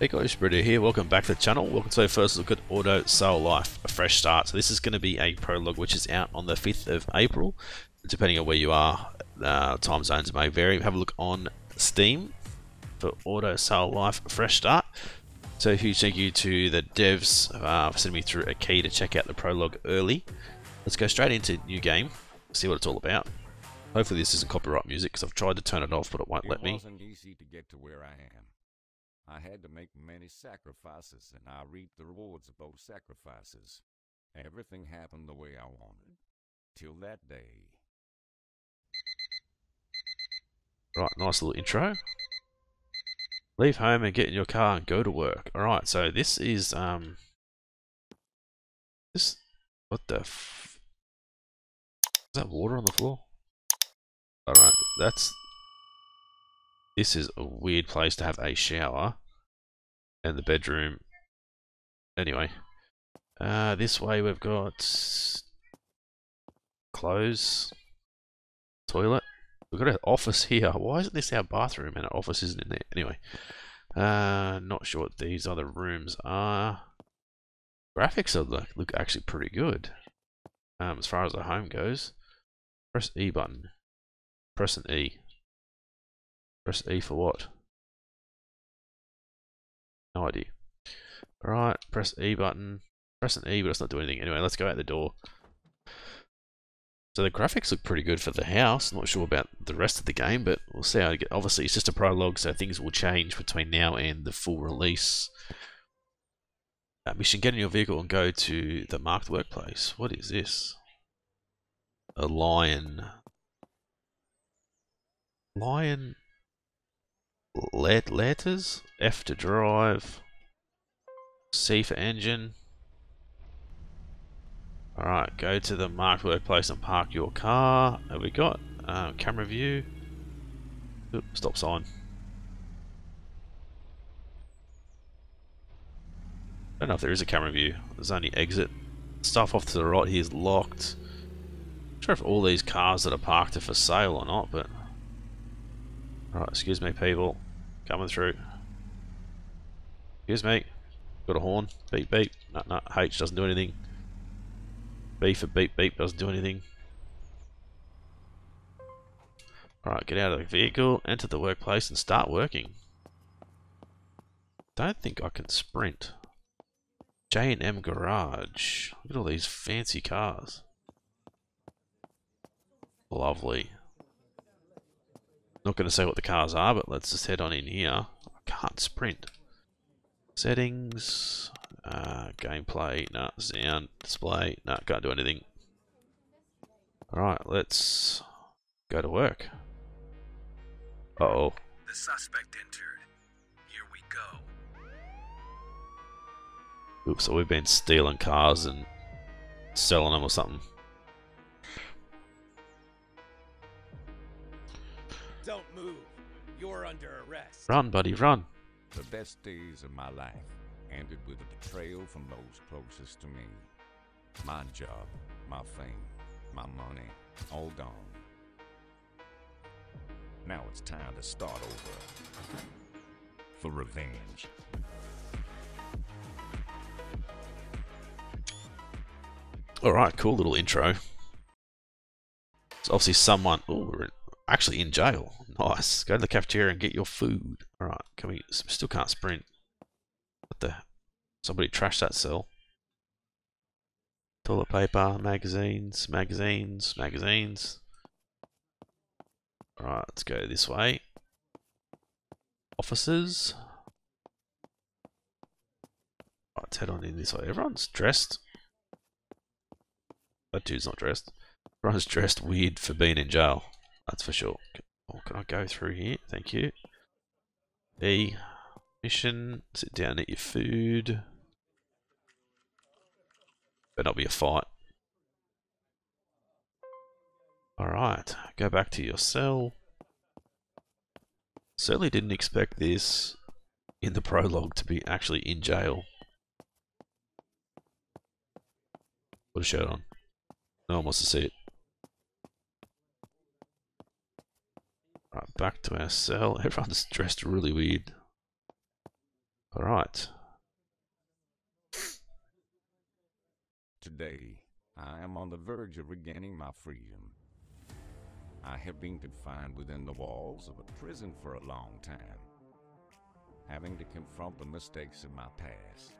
Hey guys, Britto here, welcome back to the channel. Welcome to the first look at Auto Sale Life, a fresh start. So this is going to be a prologue which is out on the 5th of April. Depending on where you are, uh, time zones may vary. Have a look on Steam for Auto Sale Life, fresh start. So huge thank you to the devs uh, for sending me through a key to check out the prologue early. Let's go straight into new game, see what it's all about. Hopefully this isn't copyright music because I've tried to turn it off but it won't it let me. I had to make many sacrifices, and I reaped the rewards of those sacrifices. Everything happened the way I wanted. Till that day. Right, nice little intro. Leave home and get in your car and go to work. Alright, so this is, um... This... What the f... Is that water on the floor? Alright, that's... This is a weird place to have a shower. And the bedroom. Anyway. Uh, this way we've got... Clothes. Toilet. We've got an office here. Why isn't this our bathroom and our office isn't in there? Anyway. Uh, not sure what these other rooms are. Graphics are look, look actually pretty good. Um, as far as the home goes. Press E button. Press an E. Press E for what? No idea. Alright, press E button. Press an E, but it's not doing anything. Anyway, let's go out the door. So the graphics look pretty good for the house. Not sure about the rest of the game, but we'll see how it. Obviously, it's just a prologue, so things will change between now and the full release. Uh, mission: Get in your vehicle and go to the marked workplace. What is this? A lion. Lion. Let letters. F to drive. C for engine. Alright, go to the marked workplace and park your car. There we got. Uh, camera view. Oop, stop sign. I don't know if there is a camera view. There's only exit. Stuff off to the right here is locked. Not sure if all these cars that are parked are for sale or not, but... Alright, excuse me people. Coming through. Excuse me. Got a horn. Beep beep. No, no, H doesn't do anything. B for beep beep doesn't do anything. Alright, get out of the vehicle, enter the workplace and start working. Don't think I can sprint. J&M Garage. Look at all these fancy cars. Lovely. Not going to say what the cars are, but let's just head on in here. I can't sprint. Settings. Uh, gameplay, no. Sound, display, no. Can't do anything. Alright, let's go to work. Uh oh. The suspect entered. Here we go. Oops, so we've been stealing cars and selling them or something. Don't move. You're under arrest. Run, buddy, run. The best days of my life ended with a betrayal from those closest to me. My job, my fame, my money, all gone. Now it's time to start over. For revenge. Alright, cool little intro. It's obviously someone. Oh, we're in, actually in jail. Nice. Go to the cafeteria and get your food. Alright, can we. Still can't sprint. What the. Somebody trashed that cell. Toilet paper, magazines, magazines, magazines. Alright, let's go this way. Officers. Right, let's head on in this way. Everyone's dressed. That dude's not dressed. Everyone's dressed weird for being in jail. That's for sure. Oh, can I go through here? Thank you. E. Mission. Sit down, eat your food. Better not be a fight. Alright, go back to your cell. Certainly didn't expect this in the prologue to be actually in jail. Put a shirt on. No one wants to see it. Right, back to our cell. Everyone's dressed really weird. Alright. Today, I am on the verge of regaining my freedom. I have been confined within the walls of a prison for a long time, having to confront the mistakes of my past.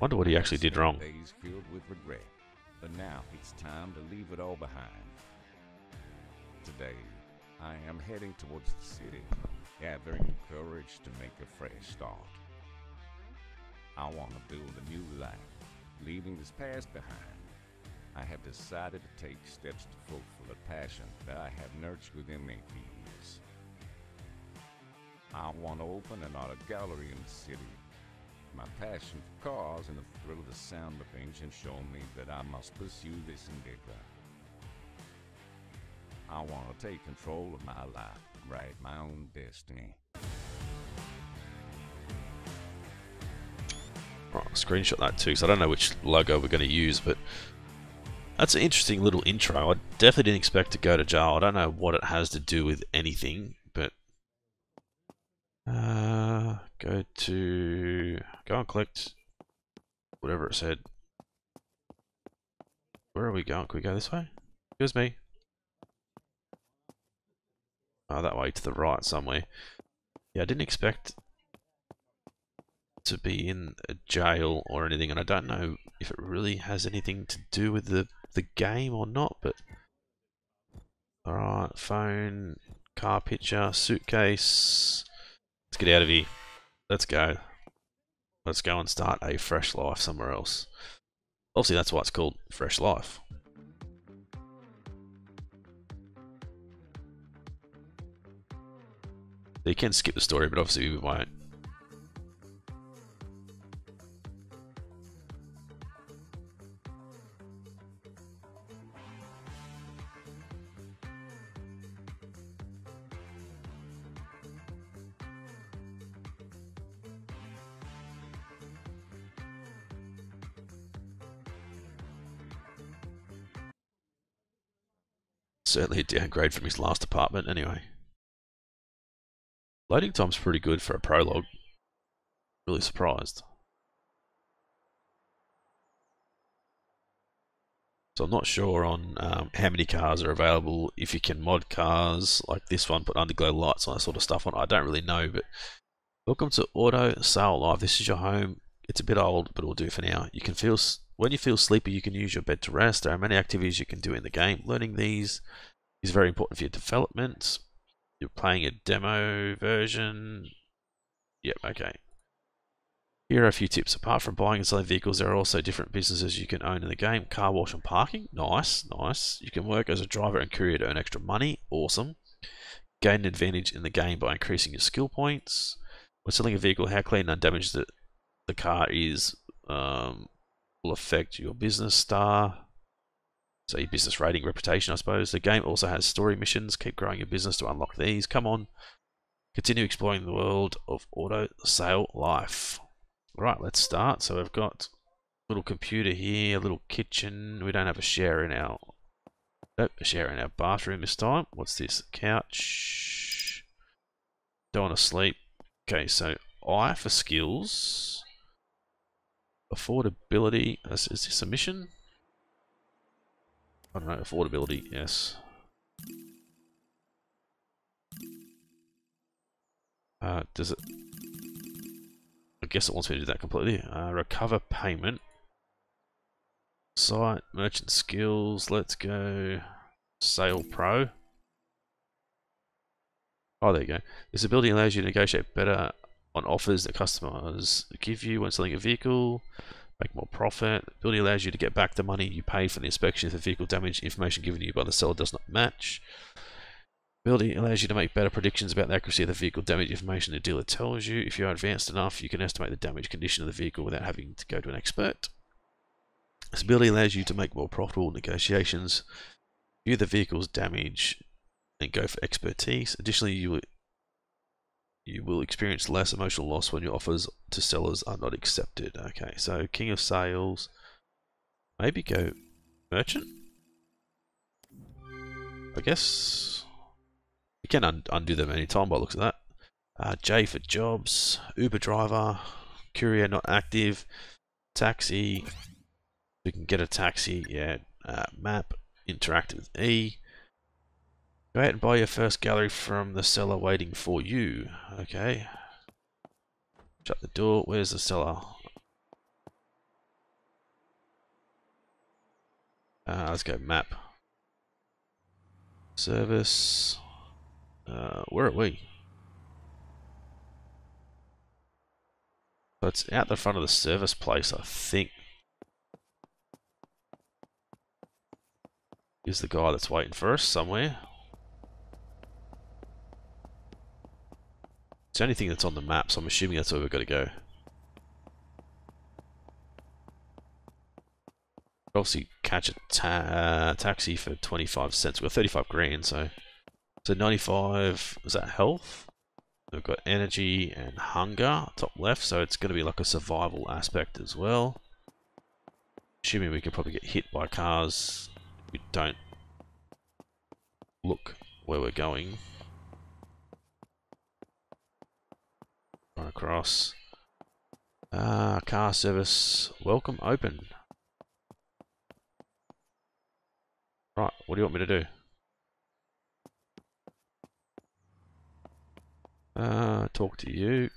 Wonder what he actually did wrong. Days filled with regret, but now it's time to leave it all behind. Today, I am heading towards the city, gathering courage to make a fresh start. I want to build a new life, leaving this past behind. I have decided to take steps to fulfill a passion that I have nurtured within me for years. I want to open an art gallery in the city. My passion for cars and the thrill of the sound of engines show me that I must pursue this endeavor. I want to take control of my life, write my own destiny. Right, I'll screenshot that too, because I don't know which logo we're going to use, but that's an interesting little intro. I definitely didn't expect to go to jail. I don't know what it has to do with anything, but uh, go to go and collect whatever it said. Where are we going? Can we go this way? Here's me. Oh, that way to the right somewhere. Yeah, I didn't expect to be in a jail or anything, and I don't know if it really has anything to do with the the game or not. But all right, phone, car picture, suitcase. Let's get out of here. Let's go. Let's go and start a fresh life somewhere else. Obviously, that's why it's called Fresh Life. You can skip the story, but obviously we won't. Certainly a downgrade from his last apartment, anyway. Loading time's pretty good for a prologue. Really surprised. So I'm not sure on um, how many cars are available, if you can mod cars like this one, put underglow lights and that sort of stuff on. I don't really know, but welcome to Auto Sale Life. This is your home. It's a bit old, but it'll do for now. You can feel when you feel sleepy, you can use your bed to rest. There are many activities you can do in the game. Learning these is very important for your development. You're playing a demo version. Yep, okay. Here are a few tips. Apart from buying and selling vehicles, there are also different businesses you can own in the game. Car wash and parking. Nice, nice. You can work as a driver and courier to earn extra money. Awesome. Gain an advantage in the game by increasing your skill points. When selling a vehicle, how clean and undamaged the, the car is um, will affect your business star. So your business rating, reputation, I suppose. The game also has story missions. Keep growing your business to unlock these. Come on. Continue exploring the world of auto sale life. Right, let's start. So we've got a little computer here, a little kitchen. We don't have a shower in our nope, a shower in our bathroom this time. What's this? Couch. Don't want to sleep. Okay, so I for skills. Affordability. Is this a mission? I don't know, affordability, yes. Uh, does it... I guess it wants me to do that completely. Uh, recover payment. Site, merchant skills, let's go. Sale Pro. Oh, there you go. This ability allows you to negotiate better on offers that customers give you when selling a vehicle make more profit. The ability allows you to get back the money you paid for the inspection if the vehicle damage information given to you by the seller does not match. Ability allows you to make better predictions about the accuracy of the vehicle damage information the dealer tells you. If you are advanced enough, you can estimate the damage condition of the vehicle without having to go to an expert. This ability allows you to make more profitable negotiations, view the vehicle's damage, and go for expertise. Additionally, you will you will experience less emotional loss when your offers to sellers are not accepted. Okay, so King of Sales. Maybe go Merchant? I guess you can un undo them anytime by looks of that. Uh, J for Jobs. Uber Driver. courier not active. Taxi. We can get a taxi. Yeah. Uh, map. Interact with E. Go ahead and buy your first gallery from the seller waiting for you. Okay. Shut the door. Where's the seller? Uh, let's go map. Service. Uh, where are we? So it's out the front of the service place, I think. Is the guy that's waiting for us somewhere. The only thing that's on the map, so I'm assuming that's where we've got to go. Obviously, catch a ta uh, taxi for 25 cents. We've got 35 grand, so so 95. Is that health? We've got energy and hunger top left, so it's going to be like a survival aspect as well. Assuming we can probably get hit by cars. We don't look where we're going. Across. Ah, car service. Welcome open. Right, what do you want me to do? Uh, talk to you.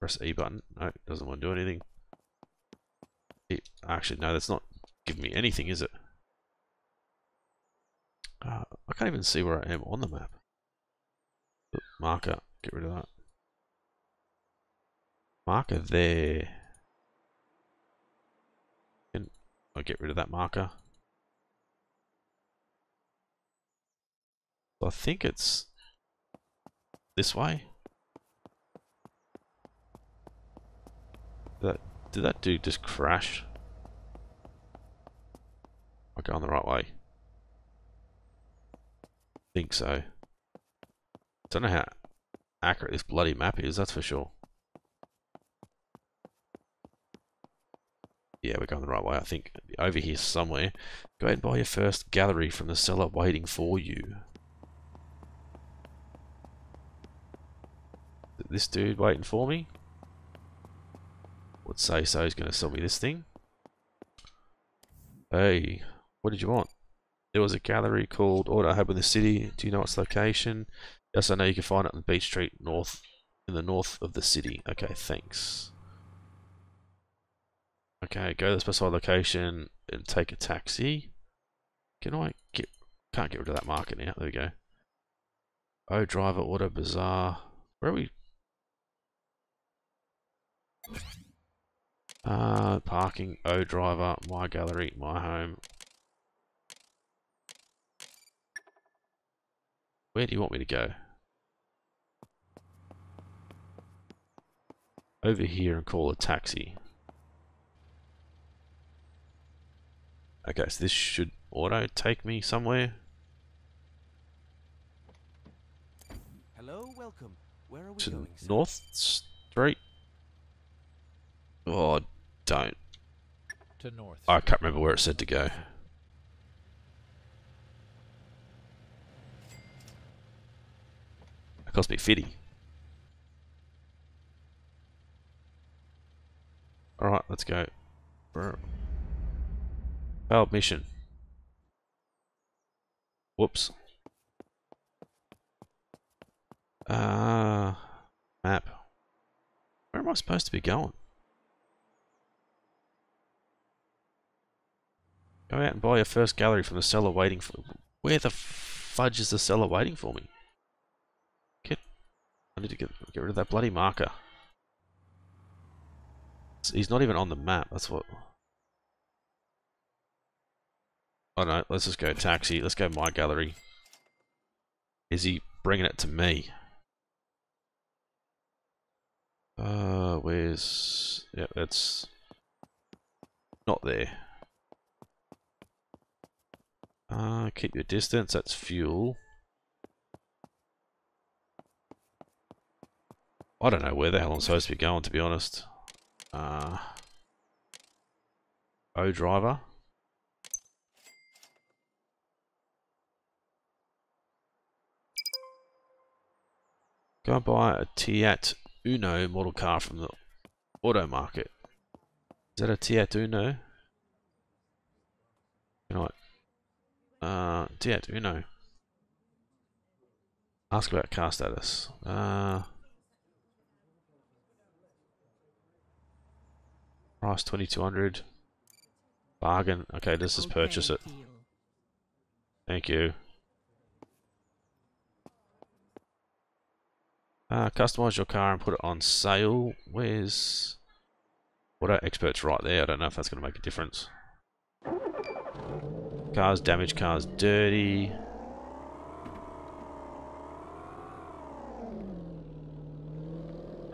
Press E button. No, doesn't want to do anything. It, actually, no, that's not giving me anything, is it? Uh, I can't even see where I am on the map. Marker, get rid of that. Marker there. Can I get rid of that marker? I think it's this way. Did that, did that dude just crash? Am go on the right way? think so. Don't know how accurate this bloody map is, that's for sure. Yeah, we're going the right way, I think. Over here somewhere. Go ahead and buy your first gallery from the seller waiting for you. this dude waiting for me. Would say so. He's going to sell me this thing. Hey, what did you want? There was a gallery called Auto Hub in the city. Do you know its location? Yes, I know you can find it on Beach Street North, in the north of the city. Okay, thanks. Okay, go to the specified location and take a taxi. Can I get... Can't get rid of that marker now. There we go. Oh, driver, auto, bazaar. Where are we uh, parking, O driver, my gallery, my home. Where do you want me to go? Over here and call a taxi. Okay, so this should auto take me somewhere. Hello, welcome. Where are we to going? North Street. Oh, don't. To north. I can't remember where it said to go. It cost me 50. Alright, let's go. Failed mission. Whoops. Ah, uh, map. Where am I supposed to be going? Go out and buy your first gallery from the seller waiting for... Where the fudge is the seller waiting for me? Get... I need to get, get rid of that bloody marker. He's not even on the map, that's what... Don't know, let's just go taxi. Let's go my gallery. Is he bringing it to me? Uh, where's... Yeah, that's... Not there. Uh, keep your distance, that's fuel. I don't know where the hell I'm supposed to be going, to be honest. Uh, O driver. Go and buy a Tiat Uno model car from the Auto market. Is that a Tiat Uno? You know what? Uh, Tiat Uno. Ask about car status. Uh, price 2200 Bargain. Okay, let's just purchase it. Thank you. Uh, customize your car and put it on sale. Where's... what? Auto experts right there. I don't know if that's going to make a difference. Car's damaged, car's dirty.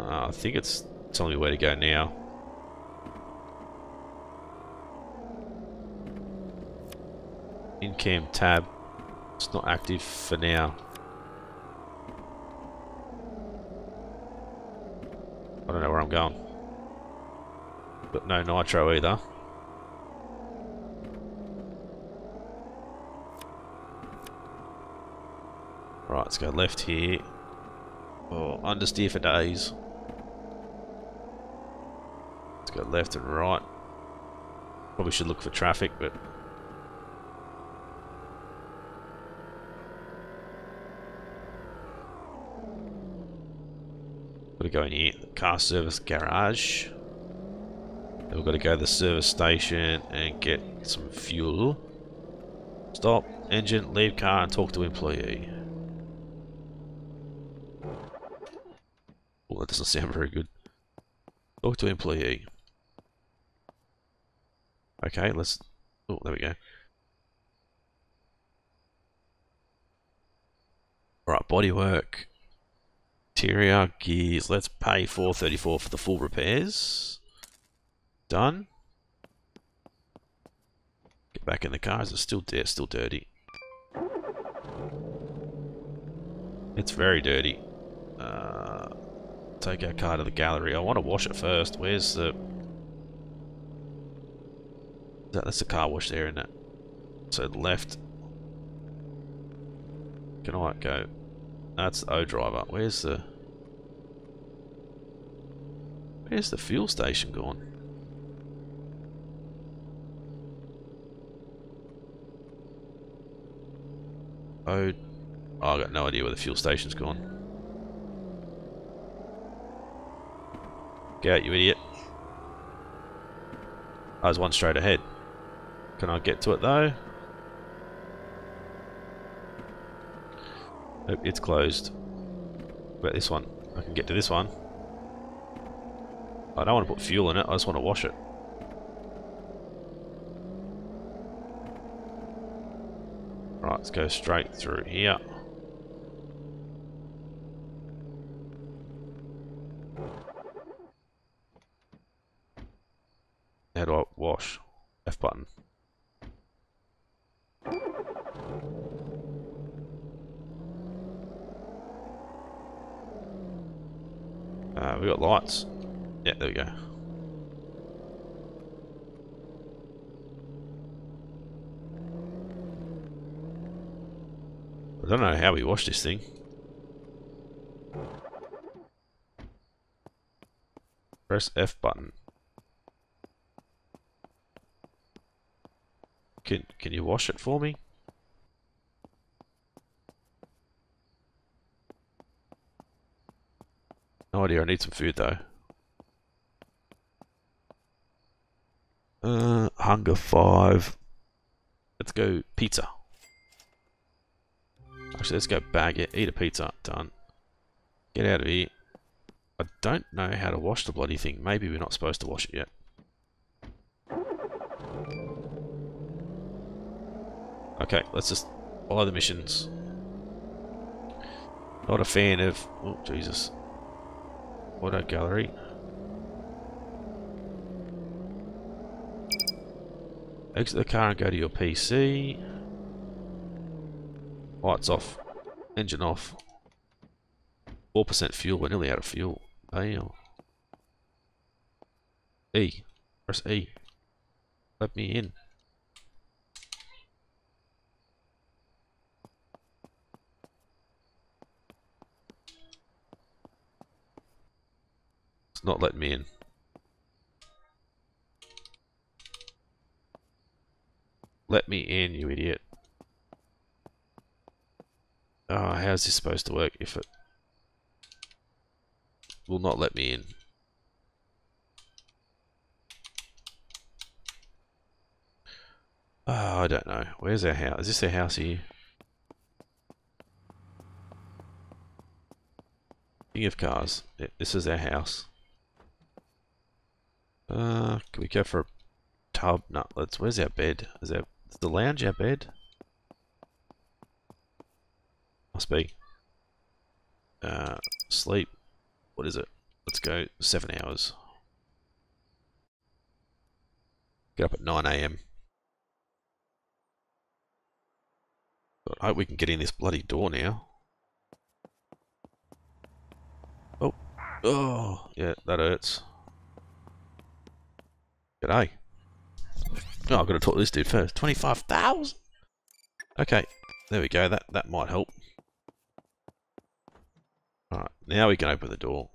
Uh, I think it's telling me where to go now. In-cam tab. It's not active for now. I don't know where I'm going. But no nitro either. Right, let's go left here. Oh, understeer for days. Let's go left and right. Probably should look for traffic, but Got to go in here, car service garage. Then we've got to go to the service station and get some fuel. Stop, engine, leave car and talk to employee. Oh, that doesn't sound very good. Talk to employee. Okay, let's... Oh, there we go. Alright, bodywork. Interior, gears. Let's pay 434 for the full repairs. Done. Get back in the cars. It's still there, still dirty. It's very dirty. Uh, take our car to the gallery. I want to wash it first. Where's the... That, that's the car wash there, isn't it? So left. Can I go? That's the O driver. Where's the... Where's the fuel station gone? Oh, oh, I got no idea where the fuel station's gone. Get out, you idiot. Was one straight ahead. Can I get to it though? Nope, it's closed. About this one. I can get to this one. I don't want to put fuel in it, I just want to wash it. Right, let's go straight through here. How do I wash? F button. Uh, we got lights. Yeah, there we go. I don't know how we wash this thing. Press F button. Can can you wash it for me? I need some food though. Uh, hunger five. Let's go pizza. Actually, let's go bag it. Eat a pizza. Done. Get out of here. I don't know how to wash the bloody thing. Maybe we're not supposed to wash it yet. Okay, let's just follow the missions. Not a fan of... Oh, Jesus. Auto gallery. Exit the car and go to your PC. Lights off. Engine off. 4% fuel. We're nearly out of fuel. Damn. E. Press E. Let me in. Not letting me in. Let me in, you idiot. Oh, how's this supposed to work if it will not let me in? Oh, I don't know. Where's our house? Is this our house here? Thing of cars. This is our house. Uh, can we go for a tub? No, let's. Where's our bed? Is that the lounge our bed? Must be. Uh, sleep. What is it? Let's go seven hours. Get up at 9 a.m. I hope we can get in this bloody door now. Oh. Oh, yeah, that hurts. G'day. Oh, I've got to talk to this dude first. 25,000? Okay, there we go. That, that might help. Alright, now we can open the door.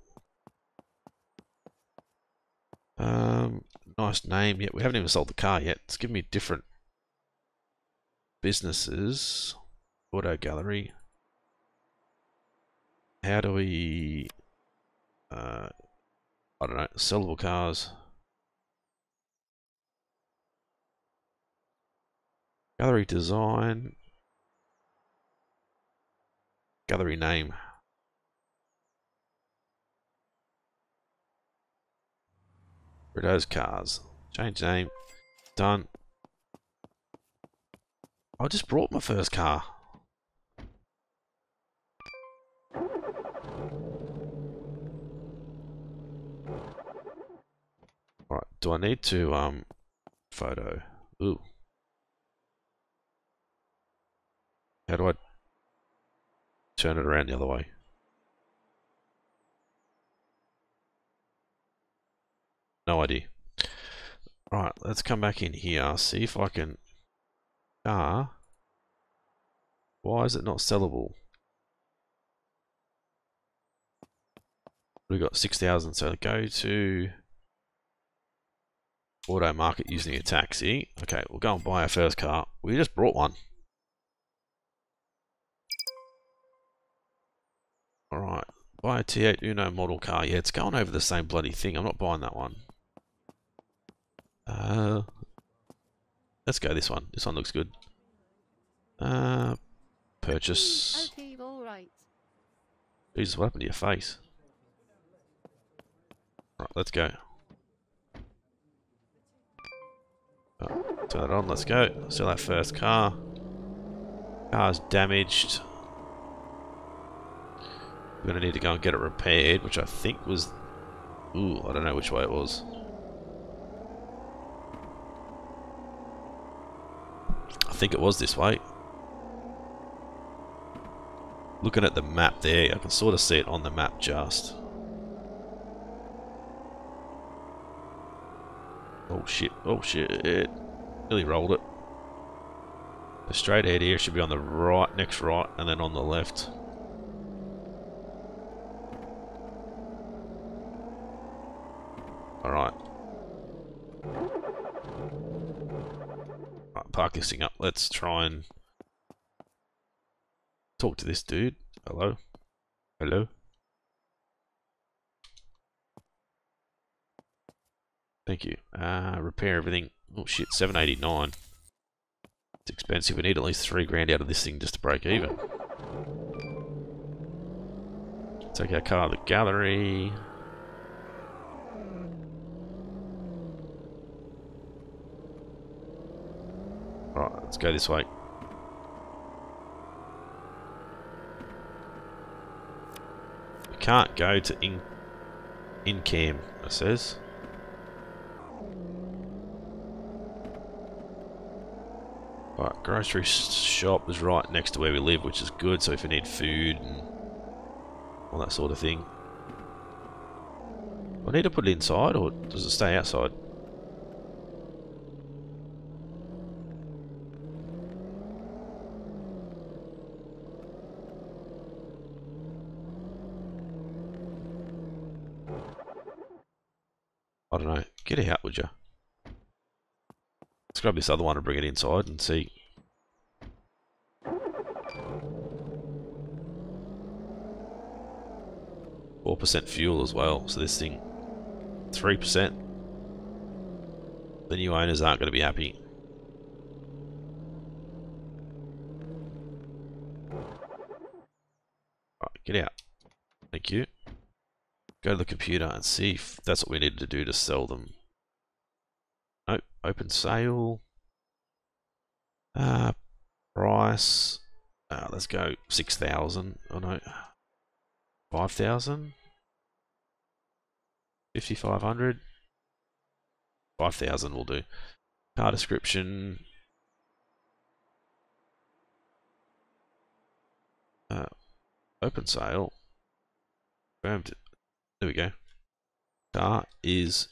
Um, nice name. Yeah, we haven't even sold the car yet. It's giving me different businesses. Auto gallery. How do we... Uh, I don't know. Sellable cars. Gallery design. Gallery name. Rideau's cars. Change name. Done. I just brought my first car. Alright, do I need to, um, photo? Ooh. How do I turn it around the other way? No idea. Right, let's come back in here, see if I can... Ah. Why is it not sellable? We've got 6,000, so go to auto market using a taxi. Okay, we'll go and buy our first car. We just brought one. Alright, buy a T8 Uno model car. Yeah, it's going over the same bloody thing. I'm not buying that one. Uh, let's go this one. This one looks good. Uh, purchase. Okay, all right. Jesus, what happened to your face? Right, let's go. Oh, turn it on, let's go. Sell that first car. Car's damaged. We're going to need to go and get it repaired, which I think was... Ooh, I don't know which way it was. I think it was this way. Looking at the map there, I can sort of see it on the map just. Oh shit, oh shit. Nearly rolled it. The straight ahead here should be on the right, next right, and then on the left. Alright. Right, park this thing up. Let's try and talk to this dude. Hello? Hello? Thank you. Uh, repair everything. Oh shit, 789. It's expensive. We need at least three grand out of this thing just to break even. Take our car to the gallery. Alright, let's go this way. We can't go to in in cam, it says. Right, grocery shop is right next to where we live, which is good. So if we need food and all that sort of thing, I need to put it inside or does it stay outside? I don't know. Get it out, would you? Let's grab this other one and bring it inside and see. Four percent fuel as well, so this thing three percent. The new owners aren't going to be happy. Right, get out. Thank you. Go to the computer and see if that's what we needed to do to sell them. Nope. Open sale. Uh, price. Uh, let's go 6,000. Oh no. 5,000? 5,500? 5,000 will do. Car description. Uh, open sale. There we go. Car is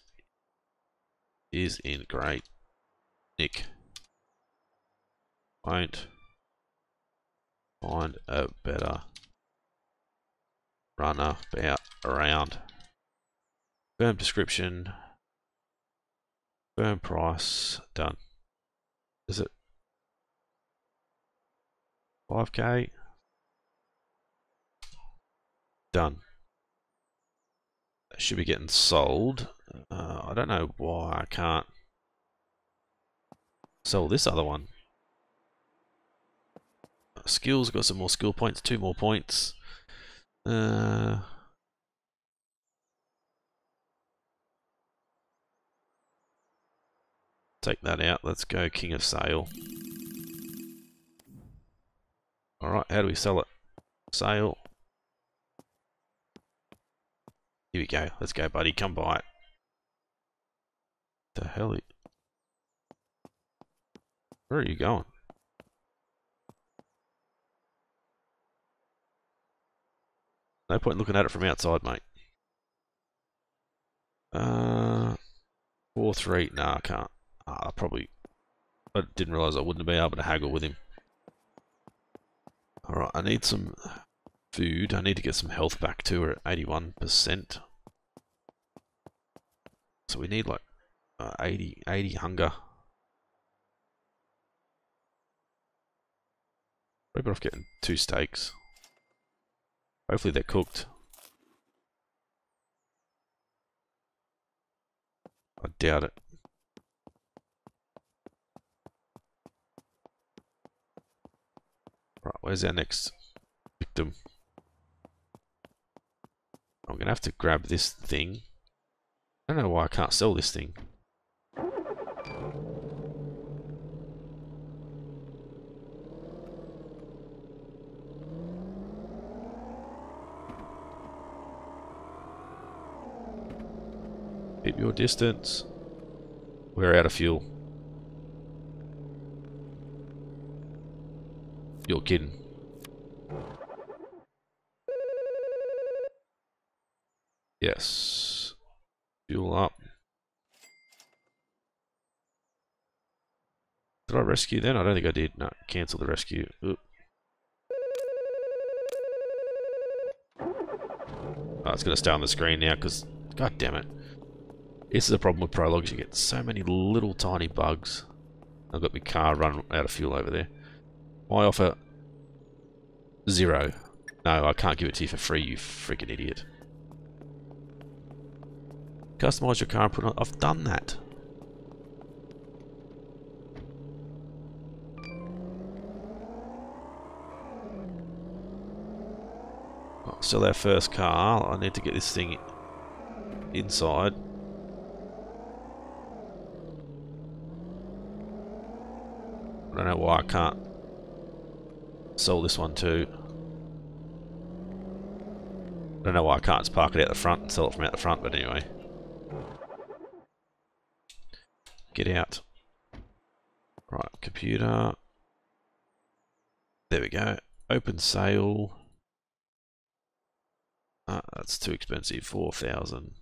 is in great nick. Won't find a better runner about around. Firm description. Firm price. Done. Is it 5k? Done. Should be getting sold. Uh, I don't know why I can't sell this other one. Skills, got some more skill points, two more points. Uh, take that out. Let's go King of Sale. Alright, how do we sell it? Sale. Here we go. Let's go, buddy. Come by. The hell? Are Where are you going? No point in looking at it from outside, mate. Uh, four three. Nah, I can't. Uh, I probably. I didn't realise I wouldn't be able to haggle with him. All right, I need some food. I need to get some health back to her at eighty-one percent. So we need like uh, 80, 80 hunger. Probably off getting two steaks. Hopefully they're cooked. I doubt it. Right, where's our next victim? I'm going to have to grab this thing. I don't know why I can't sell this thing. Keep your distance. We're out of fuel. You're kidding. Yes. Fuel up. Did I rescue then? I don't think I did. No, cancel the rescue. Oop. Oh, it's going to stay on the screen now because, god damn it. This is a problem with prologues. You get so many little tiny bugs. I've got my car run out of fuel over there. I offer zero. No, I can't give it to you for free, you freaking idiot. Customize your car and put on. I've done that. Sell our first car. I need to get this thing inside. I don't know why I can't sell this one too. I don't know why I can't just park it out the front and sell it from out the front, but anyway. Get out. Right, computer. There we go. Open sale. Ah, that's too expensive. 4,000.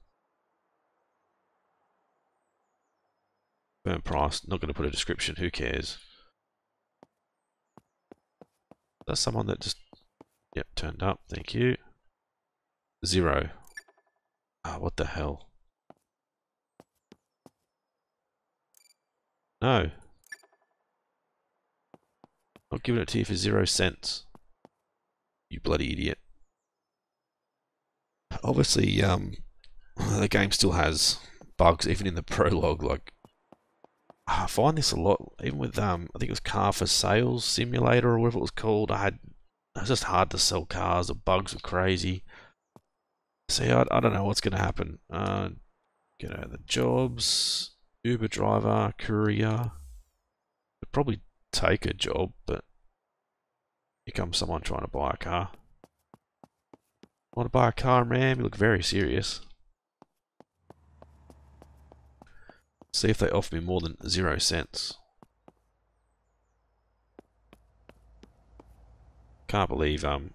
Burn price. Not going to put a description. Who cares? That's someone that just... Yep, turned up. Thank you. Zero. Ah, what the hell? No. Not giving it to you for zero cents. You bloody idiot. Obviously, um, the game still has bugs, even in the prologue. Like, I find this a lot, even with um, I think it was Car for Sales Simulator or whatever it was called. I had it was just hard to sell cars. The bugs were crazy. See, I, I don't know what's going to happen. Uh, you know, the jobs, Uber driver, courier. Could probably take a job, but here comes someone trying to buy a car. Want to buy a car, ma'am? You look very serious. See if they offer me more than zero cents. Can't believe um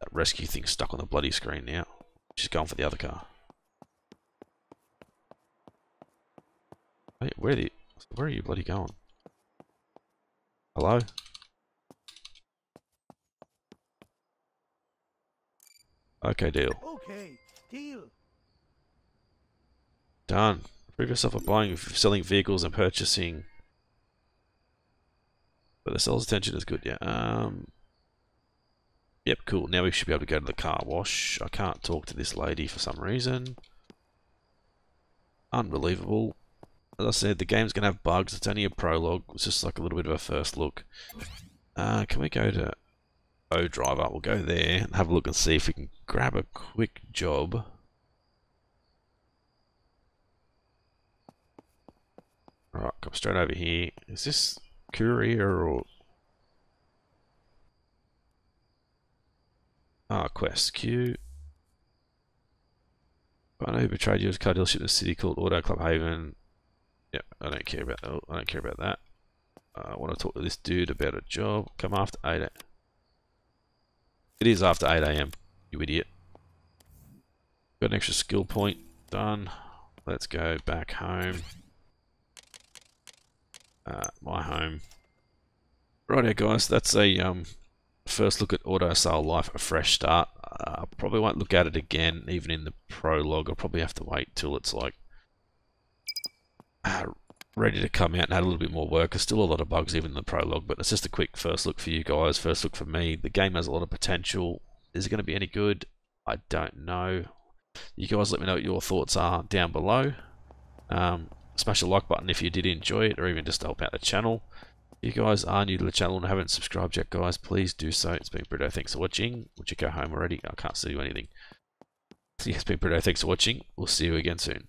that rescue thing's stuck on the bloody screen now. She's going for the other car. Hey, where the where are you bloody going? Hello? Okay, deal. Okay, deal. Done. Prove yourself by buying, selling vehicles and purchasing. But the seller's attention is good, yeah. Um, yep, cool. Now we should be able to go to the car wash. I can't talk to this lady for some reason. Unbelievable. As I said, the game's going to have bugs. It's only a prologue. It's just like a little bit of a first look. Uh, can we go to O Driver? We'll go there and have a look and see if we can grab a quick job. Alright, come straight over here. Is this courier or... Ah, quest Q. I know who betrayed you as car dealership in the city called Auto Club Haven. Yeah, I don't care about that. I don't care about that. Uh, I want to talk to this dude about a job. Come after 8 a.m. It is after 8 a.m. You idiot. Got an extra skill point. Done. Let's go back home. Uh, my home. Righto guys, that's a um, first look at Auto Sale Life, a fresh start. I uh, probably won't look at it again, even in the prologue. I'll probably have to wait till it's like uh, ready to come out and add a little bit more work. There's still a lot of bugs even in the prologue, but it's just a quick first look for you guys, first look for me. The game has a lot of potential. Is it going to be any good? I don't know. You guys let me know what your thoughts are down below. Um, smash the like button if you did enjoy it, or even just help out the channel. If you guys are new to the channel and haven't subscribed yet, guys, please do so. It's been Britto. Thanks for watching. Would you go home already? I can't see you anything. It's been Britto. Thanks for watching. We'll see you again soon.